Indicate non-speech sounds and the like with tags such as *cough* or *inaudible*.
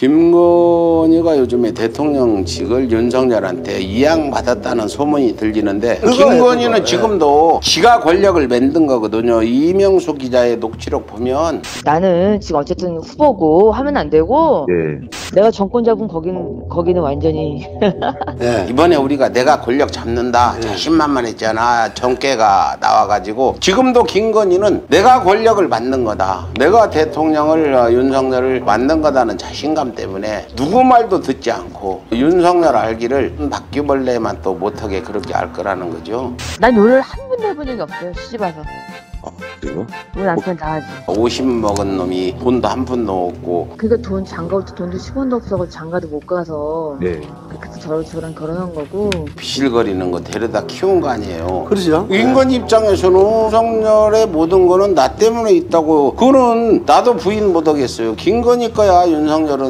김건희가 요즘에 대통령직을 윤석열한테 이양받았다는 소문이 들리는데 김건희는. 지금도 지가 권력을 만든 거거든요. 이명수 기자의 녹취록 보면 나는 지금 어쨌든 후보고 하면 안 되고 예. 내가 정권 잡은 거긴 거기는 완전히 *laughs* 예. 이번에 우리가 내가 권력 잡는다 자신만만했잖아 정계가 나와가지고 지금도 김건희는 내가 권력을 만든 거다 내가 대통령을 어, 윤석열을 만든 거다는 자신감 때문에 누구 말도 듣지 않고 윤석열 알기를 바퀴벌레만 또 못하게 그렇게 알 거라는 거죠. 난 요리를 한 번도 해본 적이 없어요 시집 와서. 아, 그래요? 우리 남편 다 하지. 50 먹은 놈이 돈도 한 푼도 없고. 그러니까 돈 장가 올때 돈도 10원도 없어서 장가도 못 가서. 네. 그래서 저랑 저랑 결혼한 거고. 비실거리는 거 데려다 키운 거 아니에요. 그러죠. 인간 입장에서는 윤석열의 모든 거는 나 때문에 있다고. 그거는 나도 부인 못 하겠어요. 김건희 거야 윤석열은